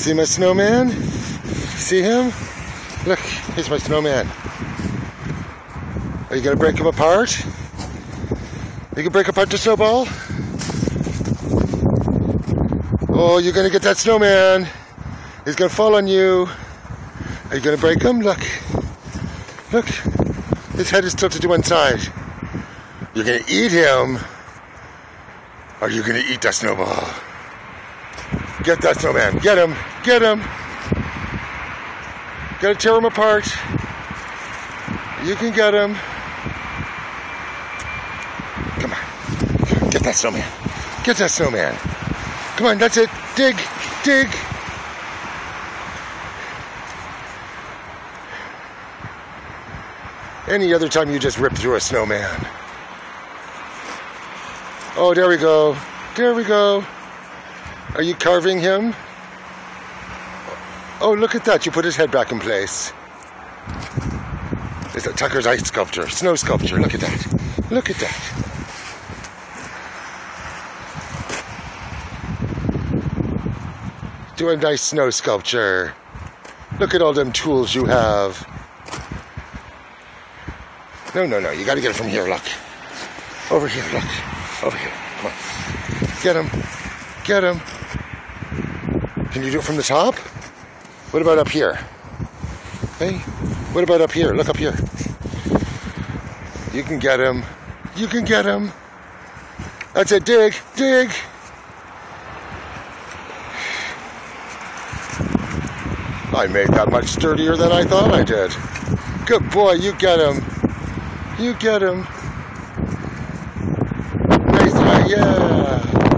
See my snowman? See him? Look, here's my snowman. Are you gonna break him apart? You can break apart the snowball? Oh, you're gonna get that snowman. He's gonna fall on you. Are you gonna break him? Look. Look. His head is tilted to one side. You're gonna eat him. Are you gonna eat that snowball? Get that snowman. Get him. Get him. Gotta tear him apart. You can get him. Come on. Get that snowman. Get that snowman. Come on, that's it. Dig. Dig. Any other time you just rip through a snowman. Oh, there we go. There we go. Are you carving him? Oh, look at that. You put his head back in place. It's a Tucker's ice sculpture, snow sculpture. Look at that. Look at that. Do a nice snow sculpture. Look at all them tools you have. No, no, no. You got to get it from here. Look. Over here. Look. Over here. Come on. Get him. Get him. Can you do it from the top? What about up here? Hey, what about up here? Look up here. You can get him. You can get him. That's it. Dig. Dig. I made that much sturdier than I thought I did. Good boy. You get him. You get him. Nice. Yeah.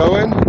Going?